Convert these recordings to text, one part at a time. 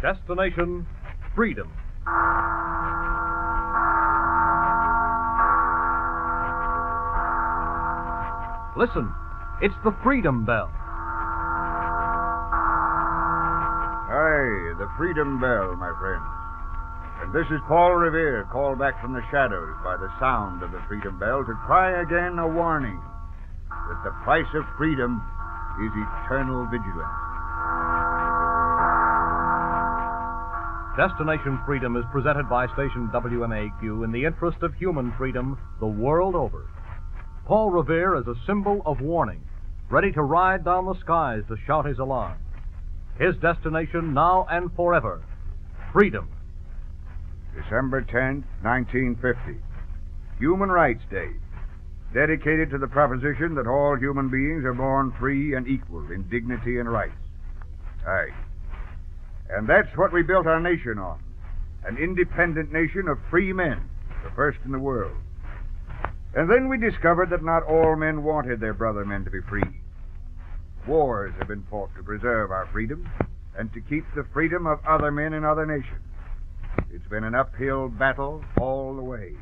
Destination Freedom. Listen, it's the Freedom Bell. Aye, the Freedom Bell, my friends. And this is Paul Revere, called back from the shadows by the sound of the Freedom Bell to cry again a warning that the price of freedom is eternal vigilance. Destination Freedom is presented by station WMAQ in the interest of human freedom the world over. Paul Revere is a symbol of warning, ready to ride down the skies to shout his alarm. His destination now and forever freedom. December 10, 1950. Human Rights Day. Dedicated to the proposition that all human beings are born free and equal in dignity and rights. Aye. And that's what we built our nation on an independent nation of free men, the first in the world. And then we discovered that not all men wanted their brother men to be free. Wars have been fought to preserve our freedom and to keep the freedom of other men in other nations. It's been an uphill battle all the way.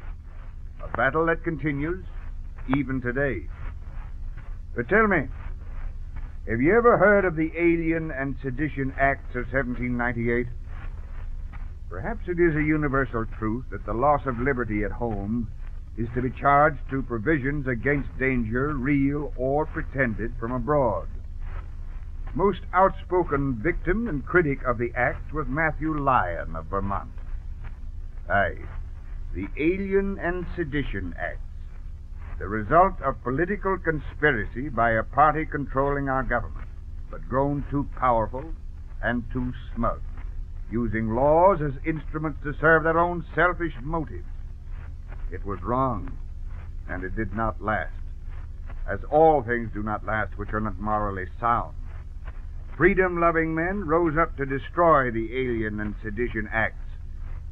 A battle that continues even today. But tell me, have you ever heard of the Alien and Sedition Acts of 1798? Perhaps it is a universal truth that the loss of liberty at home is to be charged to provisions against danger, real or pretended, from abroad. Most outspoken victim and critic of the act was Matthew Lyon of Vermont. Aye, the Alien and Sedition Acts, the result of political conspiracy by a party controlling our government, but grown too powerful and too smug, using laws as instruments to serve their own selfish motives. It was wrong, and it did not last, as all things do not last which are not morally sound. Freedom loving men rose up to destroy the Alien and Sedition Acts,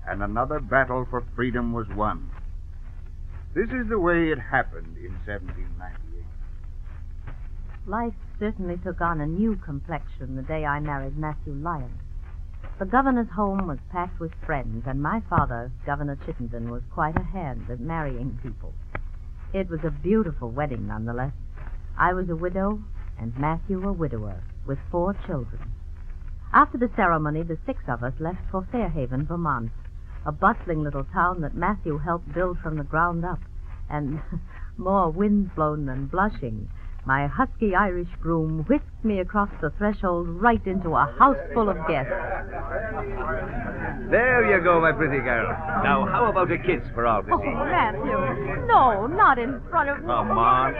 and another battle for freedom was won. This is the way it happened in 1798. Life certainly took on a new complexion the day I married Matthew Lyon. The governor's home was packed with friends, and my father, Governor Chittenden, was quite a hand at marrying people. It was a beautiful wedding, nonetheless. I was a widow, and Matthew a widower, with four children. After the ceremony, the six of us left for Fairhaven, Vermont, a bustling little town that Matthew helped build from the ground up, and more wind-blown than blushing, my husky Irish groom whisked me across the threshold right into a house full of guests. There you go, my pretty girl. Now, how about a kiss for all to Oh. Matthew, no, not in front of me. Come on.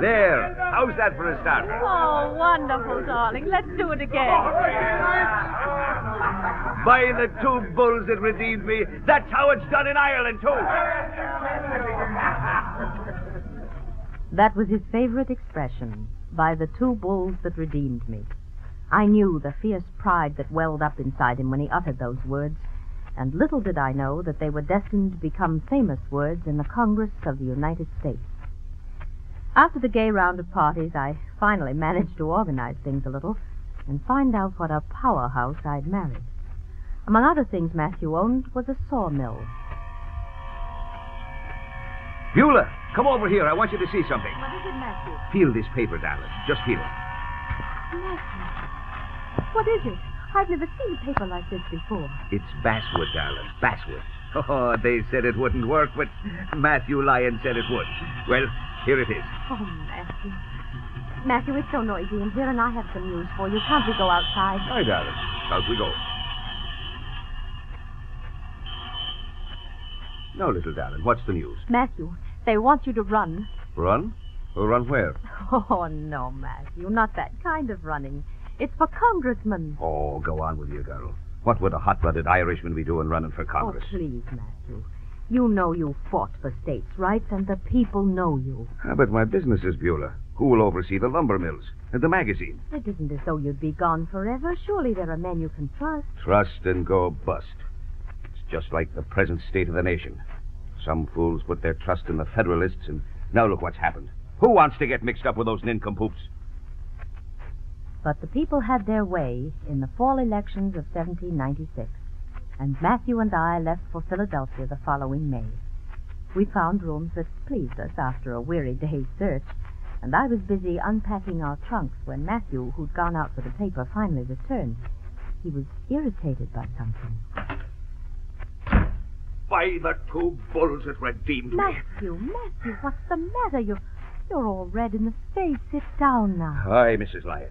There. How's that for a start? Oh, wonderful, darling. Let's do it again. By the two bulls that redeemed me, that's how it's done in Ireland, too. That was his favorite expression, by the two bulls that redeemed me. I knew the fierce pride that welled up inside him when he uttered those words, and little did I know that they were destined to become famous words in the Congress of the United States. After the gay round of parties, I finally managed to organize things a little and find out what a powerhouse I'd married. Among other things Matthew owned was a sawmill. Beulah, come over here. I want you to see something. What is it, Matthew? Feel this paper, darling. Just feel it. Matthew. What is it? I've never seen a paper like this before. It's basswood, darling. Basswood. Oh, they said it wouldn't work, but Matthew Lyon said it would. Well, here it is. Oh, Matthew. Matthew, it's so noisy in here, and I have some news for you. Can't we go outside? Hi, darling. Out we go. No, little darling. What's the news? Matthew, they want you to run. Run? Run where? Oh, no, Matthew, not that kind of running. It's for congressman. Oh, go on with you, girl. What would a hot-blooded Irishman be doing running for Congress? Oh, please, Matthew. You know you fought for states' rights, and the people know you. Ah, but my business is Beulah. Who will oversee the lumber mills and the magazine? It isn't as though you'd be gone forever. Surely there are men you can trust. Trust and go bust. It's just like the present state of the nation. Some fools put their trust in the Federalists, and now look what's happened. Who wants to get mixed up with those nincompoops? But the people had their way in the fall elections of 1796, and Matthew and I left for Philadelphia the following May. We found rooms that pleased us after a weary day's search, and I was busy unpacking our trunks when Matthew, who'd gone out for the paper, finally returned. He was irritated by something. By the two bulls that redeemed me. Matthew, Matthew, what's the matter? You're, you're all red in the face. Sit down now. Aye, Mrs. Lyon.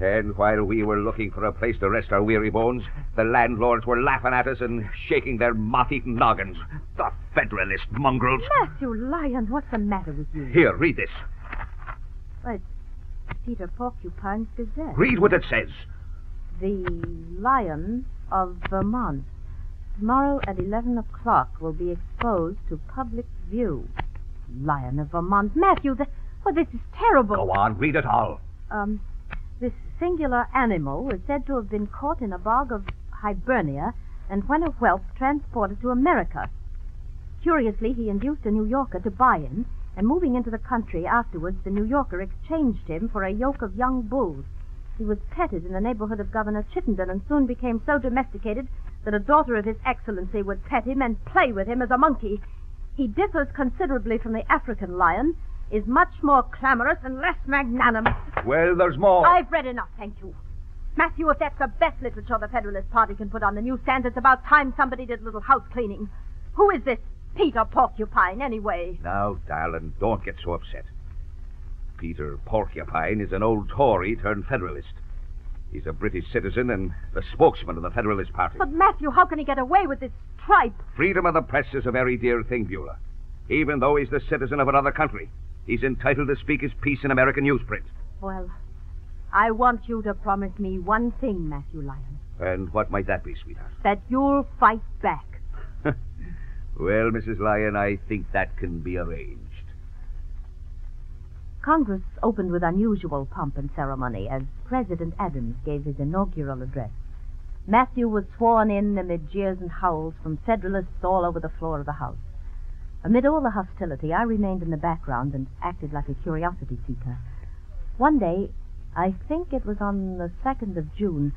And while we were looking for a place to rest our weary bones, the landlords were laughing at us and shaking their moth-eaten noggins. The Federalist mongrels. Matthew Lyon, what's the matter with you? Here, read this. Well, it's Peter Porcupine's Gazette. Read what it says. The Lion of Vermont. Tomorrow at 11 o'clock will be exposed to public view. Lion of Vermont. Matthew, the, well, this is terrible. Go on, read it all. Um, this singular animal was said to have been caught in a bog of Hibernia and when a whelp transported to America. Curiously, he induced a New Yorker to buy him, and moving into the country afterwards, the New Yorker exchanged him for a yoke of young bulls. He was petted in the neighborhood of Governor Chittenden and soon became so domesticated that a daughter of His Excellency would pet him and play with him as a monkey. He differs considerably from the African lion, is much more clamorous and less magnanimous. Well, there's more. I've read enough, thank you. Matthew, if that's the best literature the Federalist Party can put on the newsstands, it's about time somebody did a little house cleaning. Who is this Peter Porcupine, anyway? Now, darling, don't get so upset. Peter Porcupine is an old Tory turned Federalist. He's a British citizen and the spokesman of the Federalist Party. But, Matthew, how can he get away with this tripe? Freedom of the press is a very dear thing, Beulah. Even though he's the citizen of another country, he's entitled to speak his piece in American newsprint. Well, I want you to promise me one thing, Matthew Lyon. And what might that be, sweetheart? That you'll fight back. well, Mrs. Lyon, I think that can be arranged. Congress opened with unusual pomp and ceremony as President Adams gave his inaugural address. Matthew was sworn in amid jeers and howls from Federalists all over the floor of the House. Amid all the hostility, I remained in the background and acted like a curiosity seeker. One day, I think it was on the 2nd of June,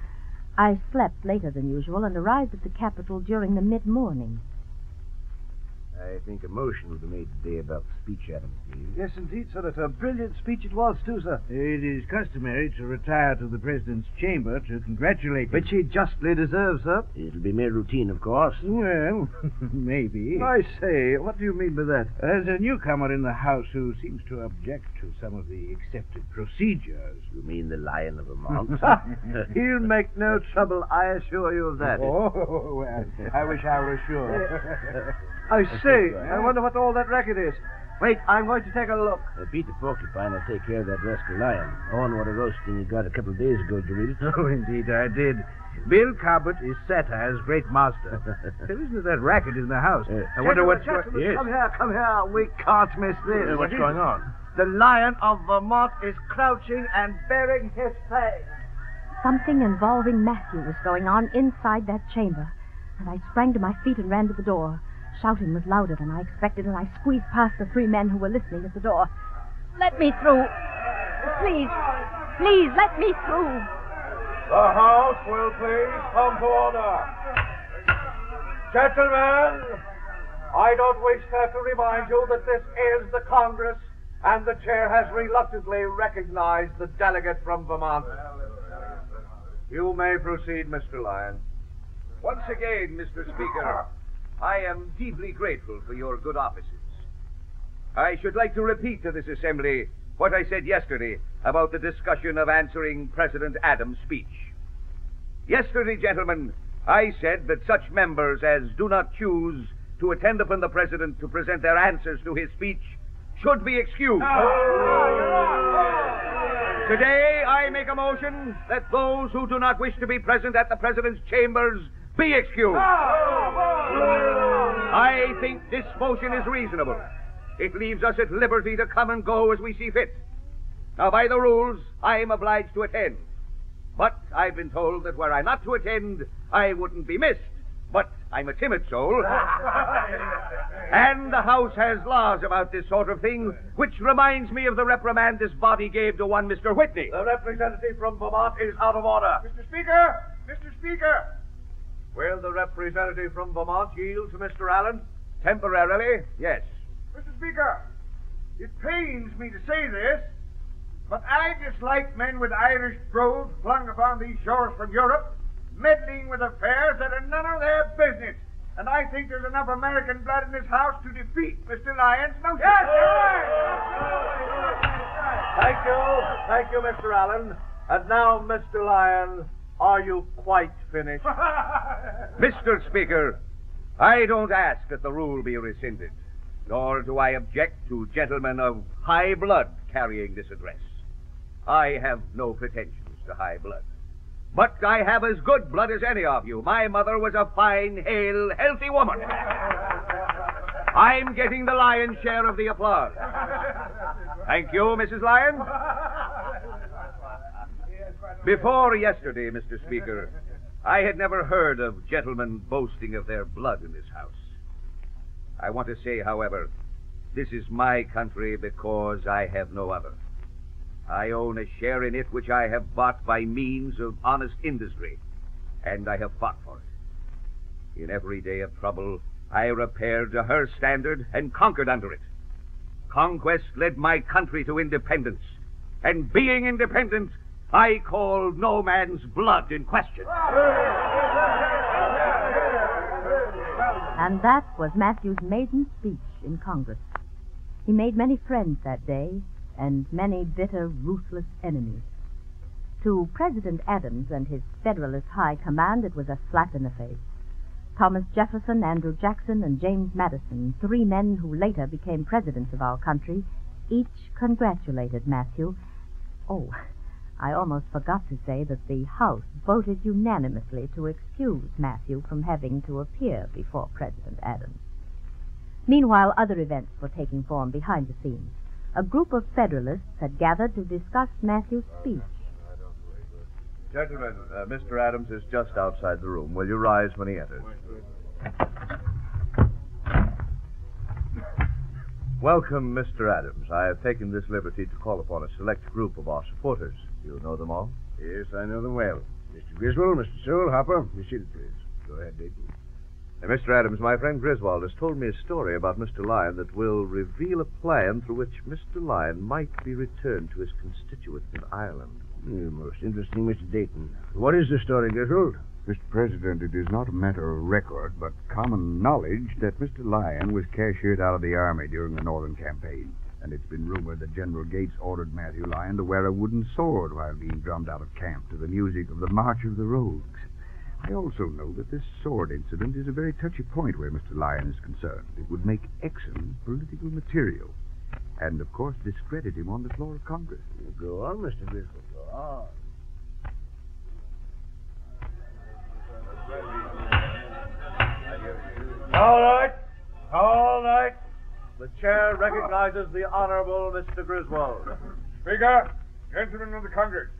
I slept later than usual and arrived at the Capitol during the mid morning. I think a motion will be made today about the speech, Adams. Yes, indeed, Senator. A brilliant speech it was, too, sir. It is customary to retire to the President's chamber to congratulate him. Which he justly deserves, sir. It'll be mere routine, of course. Well, maybe. I say, what do you mean by that? There's a newcomer in the House who seems to object to some of the accepted procedures. You mean the Lion of Vermont? He'll make no trouble, I assure you of that. Oh, well, I wish I were sure. I say, I wonder what all that racket is. Wait, I'm going to take a look. Uh, the Porcupine I'll take care of that rascal lion. On what a roasting he got a couple of days ago. Did you read it? Oh, indeed, I did. Bill Cobbett is satire's great master. there isn't that racket in the house. Uh, I wonder what's Gentlemen, going... Yes. Come here, come here. We can't miss this. Uh, what's going on? The Lion of Vermont is crouching and baring his fangs. Something involving Matthew was going on inside that chamber, and I sprang to my feet and ran to the door. Shouting was louder than I expected, and I squeezed past the three men who were listening at the door. Let me through. Please, please, let me through. The House will please come to order. Gentlemen, I don't wish to have to remind you that this is the Congress, and the chair has reluctantly recognized the delegate from Vermont. You may proceed, Mr. Lyon. Once again, Mr. Speaker, I am deeply grateful for your good offices. I should like to repeat to this assembly what I said yesterday about the discussion of answering President Adams' speech. Yesterday, gentlemen, I said that such members as do not choose to attend upon the President to present their answers to his speech should be excused. Ah, Today, I make a motion that those who do not wish to be present at the President's chambers be excused. I think this motion is reasonable. It leaves us at liberty to come and go as we see fit. Now, by the rules, I am obliged to attend. But I've been told that were I not to attend, I wouldn't be missed. but I'm a timid soul. and the House has laws about this sort of thing, which reminds me of the reprimand this body gave to one Mr. Whitney. The representative from Vermont is out of order. Mr. Speaker! Mr. Speaker! Will the representative from Vermont yield to Mr. Allen? Temporarily, yes. Mr. Speaker, it pains me to say this, but I dislike men with Irish brogues flung upon these shores from Europe, meddling with affairs that are none of their business. And I think there's enough American blood in this house to defeat Mr. Lyon's notion. Yes, Thank you. Thank you, Mr. Allen. And now, Mr. Lyon, are you quite finished? Mr. Speaker, I don't ask that the rule be rescinded, nor do I object to gentlemen of high blood carrying this address. I have no pretensions to high blood. But I have as good blood as any of you. My mother was a fine, hale, healthy woman. I'm getting the lion's share of the applause. Thank you, Mrs. Lyon. Before yesterday, Mr. Speaker, I had never heard of gentlemen boasting of their blood in this house. I want to say, however, this is my country because I have no other. I own a share in it which I have bought by means of honest industry, and I have fought for it. In every day of trouble, I repaired to her standard and conquered under it. Conquest led my country to independence, and being independent, I call no man's blood in question. And that was Matthew's maiden speech in Congress. He made many friends that day, and many bitter, ruthless enemies. To President Adams and his Federalist High Command, it was a slap in the face. Thomas Jefferson, Andrew Jackson, and James Madison, three men who later became presidents of our country, each congratulated Matthew. Oh, I almost forgot to say that the House voted unanimously to excuse Matthew from having to appear before President Adams. Meanwhile, other events were taking form behind the scenes. A group of Federalists had gathered to discuss Matthew's speech. Gentlemen, uh, Mr. Adams is just outside the room. Will you rise when he enters? Welcome, Mr. Adams. I have taken this liberty to call upon a select group of our supporters. You know them all? Yes, I know them well. Mr. Griswold, Mr. Sewall, Hopper, be seated, please. Go ahead, Dayton. Uh, Mr. Adams, my friend Griswold has told me a story about Mr. Lyon that will reveal a plan through which Mr. Lyon might be returned to his constituents in Ireland. Yeah, most interesting, Mr. Dayton. What is the story, Griswold? Mr. President, it is not a matter of record, but common knowledge that Mr. Lyon was cashiered out of the Army during the Northern Campaign. And it's been rumored that General Gates ordered Matthew Lyon to wear a wooden sword while being drummed out of camp to the music of the March of the Rogues. I also know that this sword incident is a very touchy point where Mr. Lyon is concerned. It would make excellent political material. And, of course, discredit him on the floor of Congress. Go on, Mr. Griswold. Go on. All right. All right. The chair recognizes the Honorable Mr. Griswold. Speaker, gentlemen of the Congress,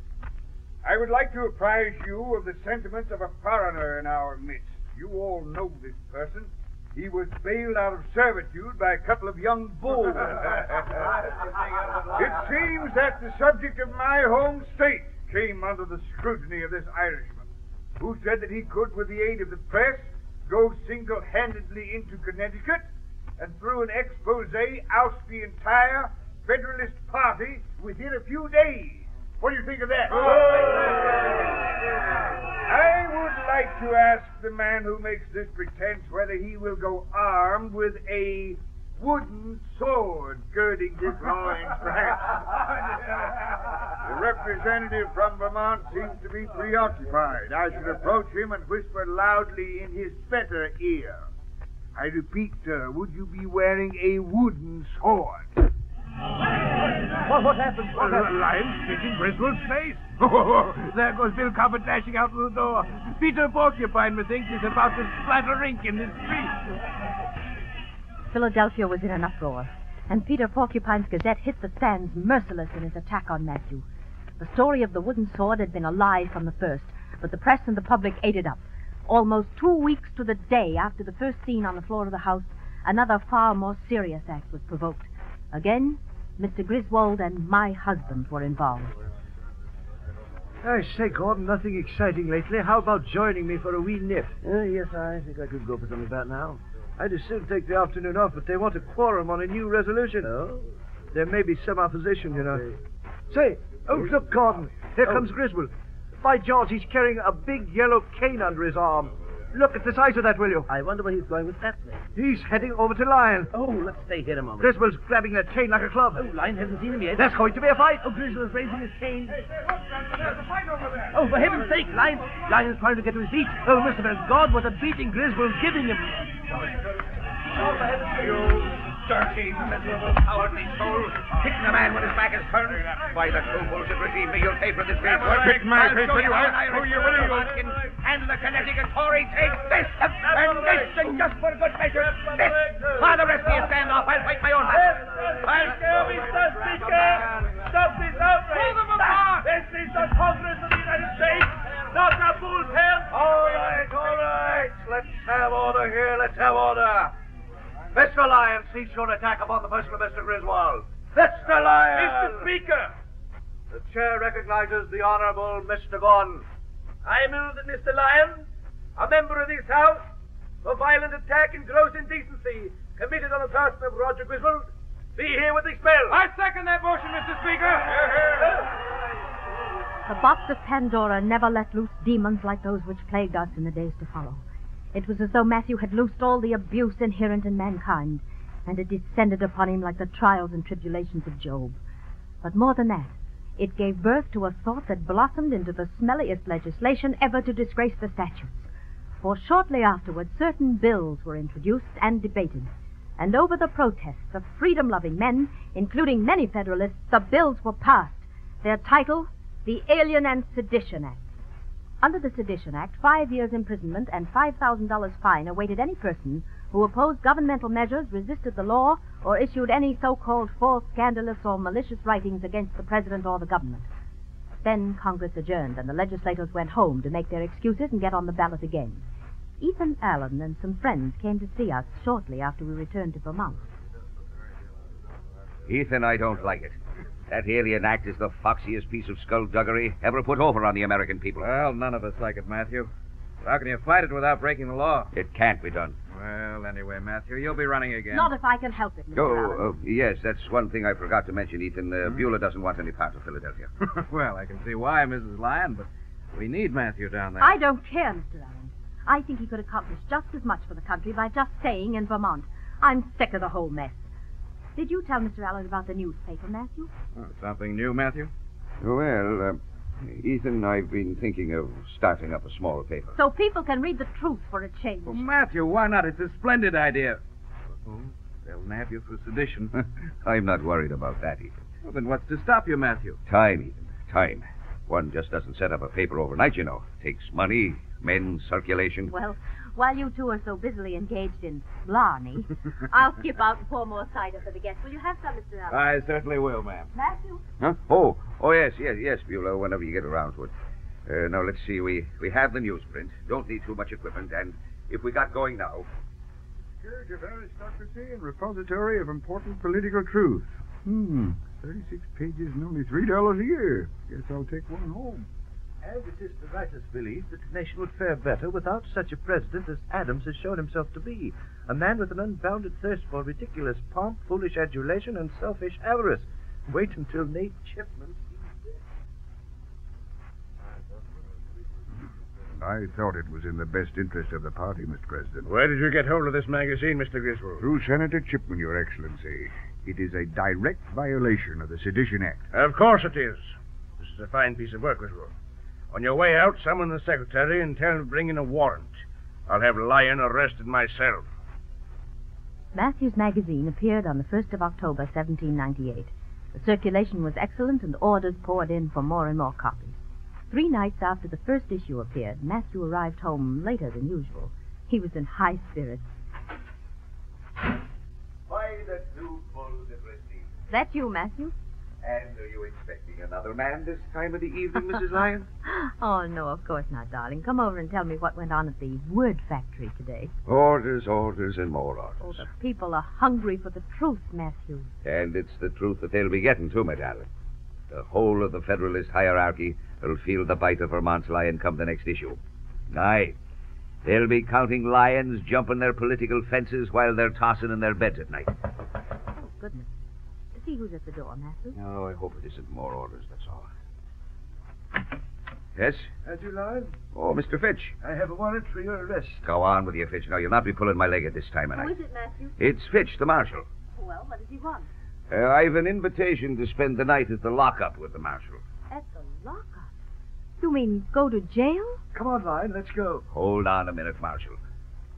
I would like to apprise you of the sentiments of a foreigner in our midst. You all know this person. He was bailed out of servitude by a couple of young bulls. it seems that the subject of my home state came under the scrutiny of this Irishman, who said that he could, with the aid of the press, go single handedly into Connecticut and, through an expose, oust the entire Federalist Party within a few days. What do you think of that? I would like to ask the man who makes this pretense whether he will go armed with a wooden sword girding his loins, perhaps. the representative from Vermont seems to be preoccupied. I should approach him and whisper loudly in his better ear. I repeat, sir, would you be wearing a wooden sword? What, what happened? What uh, happened? Lion sticking Griswold's face. there goes Bill Cobbett dashing out through the door. Peter Porcupine, methinks, is about to splatter ink in the street. Philadelphia was in an uproar, and Peter Porcupine's Gazette hit the stands merciless in his attack on Matthew. The story of the wooden sword had been a lie from the first, but the press and the public ate it up. Almost two weeks to the day after the first scene on the floor of the house, another far more serious act was provoked. Again, Mr. Griswold and my husband were involved. I say, Gordon, nothing exciting lately. How about joining me for a wee nip? Uh, yes, I think I could go for something about now. I'd as soon take the afternoon off, but they want a quorum on a new resolution. Oh? There may be some opposition, you know. Say, oh, look, Gordon. Here Oh. comes Griswold. By George, he's carrying a big yellow cane under his arm. Look at the size of that, will you? I wonder where he's going with that thing. He's heading over to Lyon. Oh, let's stay here a moment. Griswold's grabbing that cane like a club. Oh, Lyon hasn't seen him yet. There's going to be a fight. Oh, Griswold's raising his cane. Oh, for heaven's sake, Lyon. Lyon's trying to get to his feet. Oh, Mr. God, what a beating Griswold's giving him. Dirty, miserable, cowardly soul. Kicking a man when his back is turned. By the true bullshit regime, me, you'll pay for this great work. Kick my show will you I'll show you, will you? can the Connecticut Tory. Take this, and this, and just for good measure, this. While the rest of you stand off, I'll fight my own battle. I'll! Stop this outrage! Pull them apart! This is the Congress of the United States, not a bullpen! All right, all right. Let's have order here. Let's have order. Mr. Lyon, cease your attack upon the person of Mr. Griswold. Mr. Lyon! Mr. Speaker! The chair recognizes the Honorable Mr. Gordon. I move that Mr. Lyon, a member of this House, for violent attack and gross indecency committed on the person of Roger Griswold, be here herewith expelled. I second that motion, Mr. Speaker. The box of Pandora never let loose demons like those which plagued us in the days to follow. It was as though Matthew had loosed all the abuse inherent in mankind, and it descended upon him like the trials and tribulations of Job. But more than that, it gave birth to a thought that blossomed into the smelliest legislation ever to disgrace the statutes. For shortly afterward, certain bills were introduced and debated, and over the protests of freedom loving men, including many Federalists, the bills were passed. Their title, the Alien and Sedition Act. Under the Sedition Act, five years' imprisonment and $5,000 fine awaited any person who opposed governmental measures, resisted the law, or issued any so called false, scandalous, or malicious writings against the President or the government. Then Congress adjourned, and the legislators went home to make their excuses and get on the ballot again. Ethan Allen and some friends came to see us shortly after we returned to Vermont. Ethan, I don't like it. That alien act is the foxiest piece of skullduggery ever put over on the American people. Well, none of us like it, Matthew. How can you fight it without breaking the law? It can't be done. Well, anyway, Matthew, you'll be running again. Not if I can help it, Mr. Oh, Allen. oh, yes, that's one thing I forgot to mention, Ethan. Uh, Beulah doesn't want any part of Philadelphia. well, I can see why, Mrs. Lyon, but we need Matthew down there. I don't care, Mr. Allen. I think he could accomplish just as much for the country by just staying in Vermont. I'm sick of the whole mess. Did you tell Mr. Allen about the newspaper, Matthew? Oh, something new, Matthew? well, uh, Ethan, I've been thinking of starting up a small paper. So people can read the truth for a change. Well, Matthew, why not? It's a splendid idea. Oh, they'll nab you for sedition. I'm not worried about that, Ethan. well, then what's to stop you, Matthew? Time, Ethan, time. One just doesn't set up a paper overnight, you know. It Takes money, men, circulation. Well, while you two are so busily engaged in blarney, I'll skip out and pour more cider for the guests. Will you have some, Mr. Allen? I certainly will, ma'am. Matthew? Huh? Oh, oh yes, yes, yes, Beulah, whenever you get around to it. Uh, now, let's see. We, we have the newsprint. Don't need too much equipment, and if we got going now. Scourge of Aristocracy and Repository of Important Political Truth. Hmm. 36 pages and only $3 a year. Guess I'll take one home. And it is the writer's belief that the nation would fare better without such a president as Adams has shown himself to be. A man with an unbounded thirst for ridiculous pomp, foolish adulation, and selfish avarice. Wait until Nate Chipman sees this. I thought it was in the best interest of the party, Mr. President. Where did you get hold of this magazine, Mr. Griswold? Through Senator Chipman, Your Excellency. It is a direct violation of the Sedition Act. Of course it is. This is a fine piece of work, Griswold. On your way out, summon the secretary and tell him to bring in a warrant. I'll have Lyon arrested myself. Matthew's magazine appeared on the 1st of October, 1798. The circulation was excellent, and orders poured in for more and more copies. Three nights after the first issue appeared, Matthew arrived home later than usual. He was in high spirits. By the two bulls it received. That you, Matthew? And are you expecting another man this time of the evening, Mrs. Lyon? oh, no, of course not, darling. Come over and tell me what went on at the word factory today. Orders, orders, and more Oh, orders. the people are hungry for the truth, Matthew. And it's the truth that they'll be getting, too, my darling. The whole of the Federalist hierarchy will feel the bite of Vermont's lion come the next issue. Aye. They'll be counting lions jumping their political fences while they're tossing in their beds at night. Oh, goodness. See who's at the door, Matthew. No, I hope it isn't more orders, that's all. Yes? Had you, Lyon? Oh, Mr. Fitch. I have a warrant for your arrest. Go on with you, Fitch. Now, you'll not be pulling my leg at this time of night. is it, Matthew? It's Fitch, the marshal. Well, what does he want? Uh, I've an invitation to spend the night at the lockup with the marshal. At the lockup. You mean go to jail? Come on, Lyon, let's go. Hold on a minute, Marshal.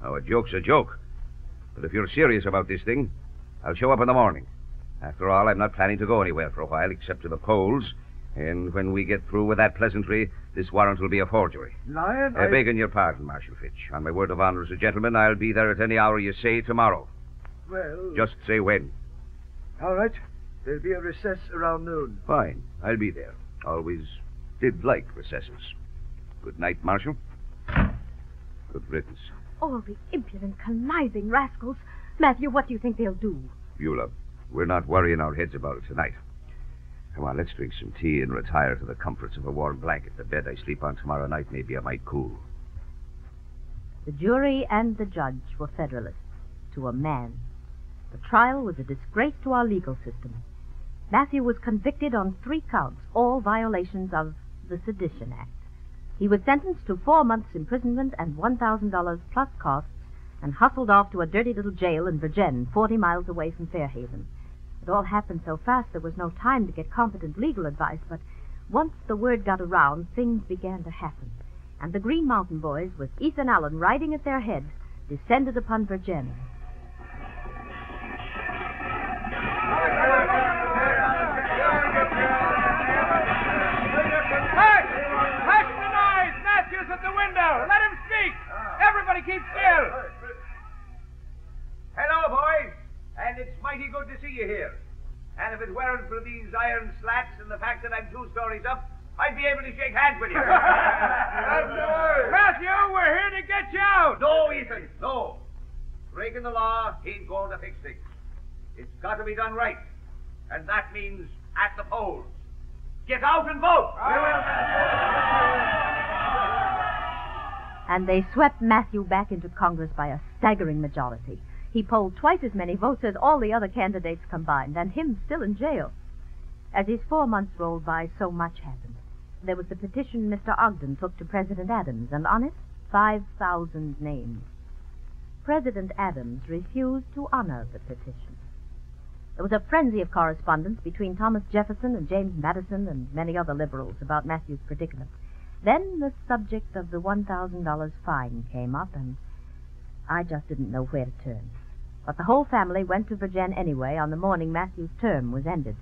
Now, a joke's a joke. But if you're serious about this thing, I'll show up in the morning. After all, I'm not planning to go anywhere for a while except to the polls. And when we get through with that pleasantry, this warrant will be a forgery. Lyon, I beg your pardon, Marshal Fitch. On my word of honor as a gentleman, I'll be there at any hour you say tomorrow. Well, Just say when. all right. There'll be a recess around noon. Fine. I'll be there. Always did like recesses. Good night, Marshal. Good riddance. All the impudent, conniving rascals. Matthew, what do you think they'll do? Beulah, we're not worrying our heads about it tonight. Come on, let's drink some tea and retire to the comforts of a warm blanket. The bed I sleep on tomorrow night may be a mite cool. The jury and the judge were Federalists, to a man. The trial was a disgrace to our legal system. Matthew was convicted on three counts, all violations of the Sedition Act. He was sentenced to four months' imprisonment and $1,000 plus costs and hustled off to a dirty little jail in Vergennes, 40 miles away from Fairhaven. It all happened so fast there was no time to get competent legal advice, but once the word got around, things began to happen. And the Green Mountain Boys, with Ethan Allen riding at their head, descended upon Vergennes. Mighty see you here. And if it weren't for these iron slats and the fact that I'm two stories up, I'd be able to shake hands with you. Matthew, we're here to get you out! No, Ethan, no. Breaking the law ain't going to fix things. It's got to be done right. And that means at the polls. Get out and vote. Ah. And they swept Matthew back into Congress by a staggering majority. He polled twice as many votes as all the other candidates combined, and him still in jail. As his four months rolled by, so much happened. There was the petition Mr. Ogden took to President Adams, and on it, 5,000 names. President Adams refused to honor the petition. There was a frenzy of correspondence between Thomas Jefferson and James Madison and many other liberals about Matthew's predicament. Then the subject of the $1,000 fine came up, and I just didn't know where to turn. But the whole family went to Vergennes anyway on the morning Matthew's term was ended.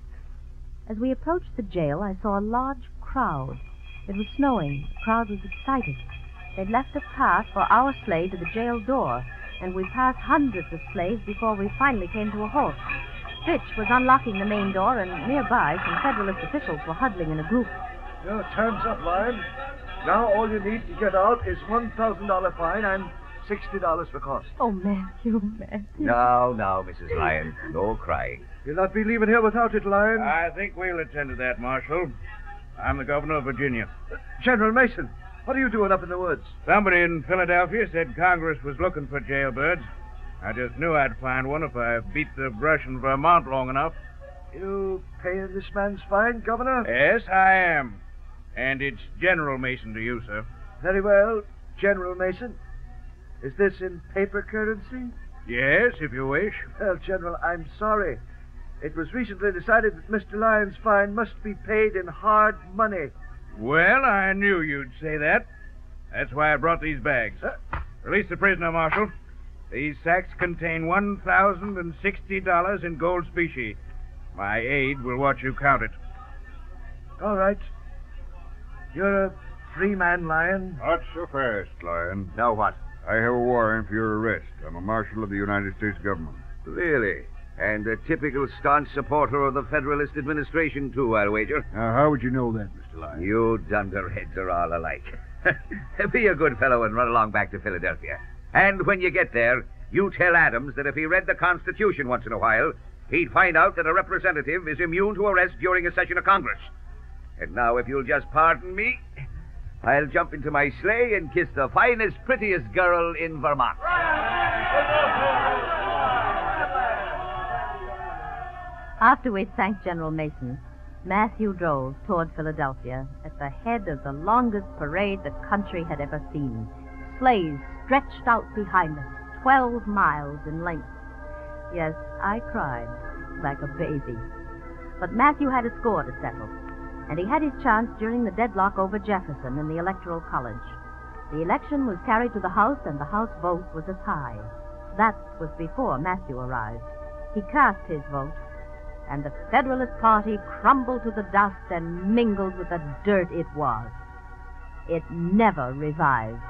As we approached the jail, I saw a large crowd. It was snowing. The crowd was excited. They'd left a path for our sleigh to the jail door, and we passed hundreds of sleighs before we finally came to a halt. Fitch was unlocking the main door, and nearby some Federalist officials were huddling in a group. Your time's up, Lyon. Now all you need to get out is $1,000 fine and $60 for cost. Oh, Matthew, Matthew. Now, now, Mrs. Lyon, no crying. You'll not be leaving here without it, Lyon. I think we'll attend to that, Marshal. I'm the governor of Virginia. General Mason, what are you doing up in the woods? Somebody in Philadelphia said Congress was looking for jailbirds. I just knew I'd find one if I beat the brush in Vermont long enough. You paying this man's fine, Governor? Yes, I am. And it's General Mason to you, sir. Very well, General Mason. Is this in paper currency? Yes, if you wish. Well, General, I'm sorry. It was recently decided that Mr. Lyon's fine must be paid in hard money. Well, I knew you'd say that. That's why I brought these bags. Uh, Release the prisoner, Marshal. These sacks contain $1,060 in gold specie. My aide will watch you count it. all right. You're a free man, Lyon. Not so fast, Lyon. Now what? I have a warrant for your arrest. I'm a marshal of the United States government. Really? And a typical staunch supporter of the Federalist administration, too, I'll wager. Now, how would you know that, Mr. Lyon? You dunderheads are all alike. Be a good fellow and run along back to Philadelphia. And when you get there, you tell Adams that if he read the Constitution once in a while, he'd find out that a representative is immune to arrest during a session of Congress. And now, if you'll just pardon me, I'll jump into my sleigh and kiss the finest, prettiest girl in Vermont. After we thanked General Mason, Matthew drove toward Philadelphia at the head of the longest parade the country had ever seen. Sleighs stretched out behind us, 12 miles in length. Yes, I cried like a baby. But Matthew had a score to settle, and he had his chance during the deadlock over Jefferson in the Electoral College. The election was carried to the House, and the House vote was a tie. That was before Matthew arrived. He cast his vote, and the Federalist Party crumbled to the dust and mingled with the dirt it was. It never revived.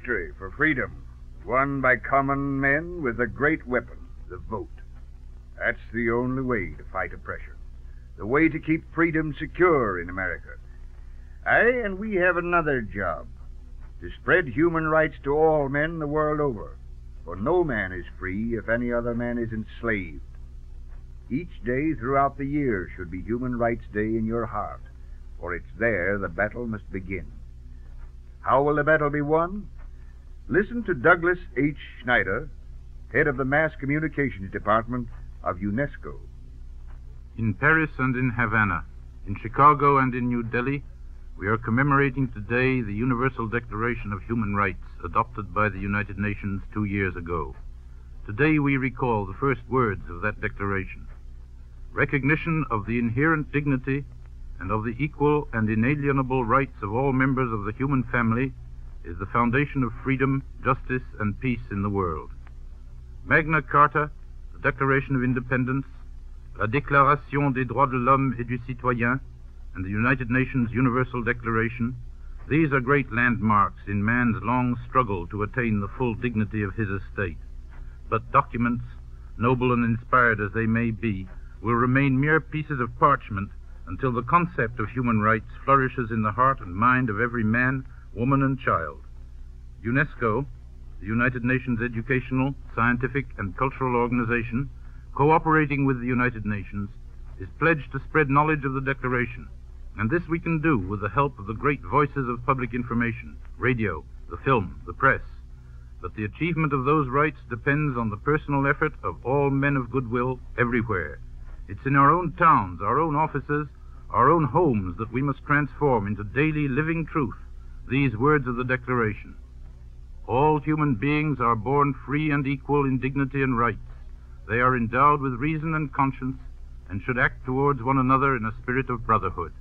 Victory for freedom, won by common men with a great weapon, the vote. That's the only way to fight oppression, the way to keep freedom secure in America. Aye, and we have another job to spread human rights to all men the world over. For no man is free if any other man is enslaved. Each day throughout the year should be Human Rights Day in your heart, for it's there the battle must begin. How will the battle be won? Listen to Douglas H. Schneider, head of the Mass Communications Department of UNESCO. In Paris and in Havana, in Chicago and in New Delhi, we are commemorating today the Universal Declaration of Human Rights adopted by the United Nations two years ago. Today we recall the first words of that declaration. Recognition of the inherent dignity and of the equal and inalienable rights of all members of the human family is the foundation of freedom, justice, and peace in the world. Magna Carta, the Declaration of Independence, La Déclaration des droits de l'homme et du citoyen, and the United Nations Universal Declaration, these are great landmarks in man's long struggle to attain the full dignity of his estate. But documents, noble and inspired as they may be, will remain mere pieces of parchment until the concept of human rights flourishes in the heart and mind of every man, woman, and child. UNESCO, the United Nations Educational, Scientific, and Cultural Organization, cooperating with the United Nations, is pledged to spread knowledge of the Declaration, and this we can do with the help of the great voices of public information radio, the film, the press. But the achievement of those rights depends on the personal effort of all men of goodwill everywhere. It's in our own towns, our own offices, our own homes that we must transform into daily living truth these words of the Declaration. All human beings are born free and equal in dignity and rights. They are endowed with reason and conscience and should act towards one another in a spirit of brotherhood.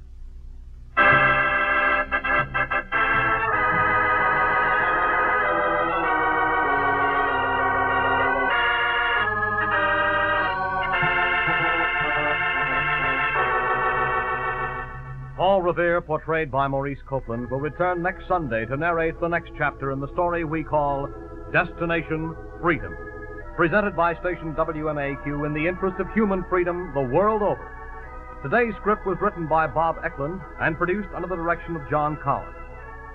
Revere, portrayed by Maurice Copeland, will return next Sunday to narrate the next chapter in the story we call Destination Freedom. Presented by station WMAQ in the interest of human freedom the world over. Today's script was written by Bob Eklund and produced under the direction of John Collins.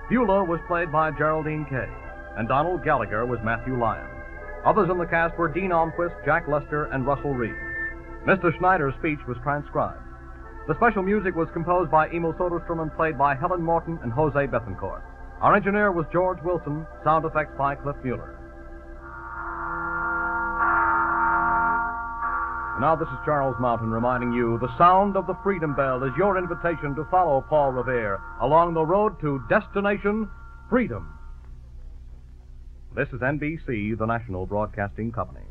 Beulah was played by Geraldine Kay, and Donald Gallagher was Matthew Lyon. Others in the cast were Dean Almquist, Jack Lester, and Russell Reed. Mr. Schneider's speech was transcribed. The special music was composed by Emil Soderstrom and played by Helen Morton and Jose Bethancourt. Our engineer was George Wilson, sound effects by Cliff Mueller. Now, this is Charles Mountain reminding you the sound of the Freedom Bell is your invitation to follow Paul Revere along the road to Destination Freedom. This is NBC, the national broadcasting company.